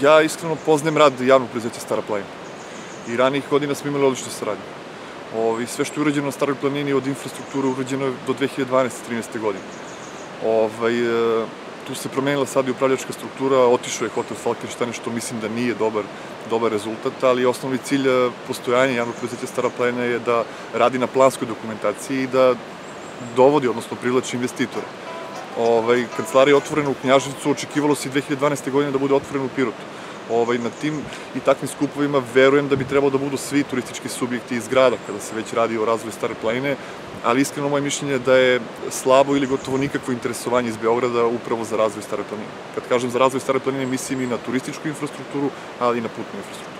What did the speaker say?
Ja iskreno poznajem rad javnog preduzeća Stara planina. I ranih godina smo imali odličnu saradnju. Ovi, sve što je urađeno na Staroj planini od infrastrukture urađeno je do 2012-13. godine. Ovaj, e, tu se promenila sad i upravljačka struktura, otišao je hotel Falkenstein, što mislim da nije dobar, dobar rezultat, ali osnovni cilj e, postojanja javnog preduzeća Stara planina je da radi na planskoj dokumentaciji i da dovodi, odnosno privlači investitore. Ovaj, kancelarija je otvorena u Knjaževcu, očekivalo se i 2012. godine da bude otvorena u Pirotu. Ovaj, na tim i takvim skupovima verujem da bi trebalo da budu svi turistički subjekti iz grada kada se već radi o razvoju Stare planine, ali iskreno moje mišljenje je da je slabo ili gotovo nikakvo interesovanje iz Beograda upravo za razvoj Stare planine. Kad kažem za razvoj Stare planine, mislim i na turističku infrastrukturu, ali i na putnu infrastrukturu.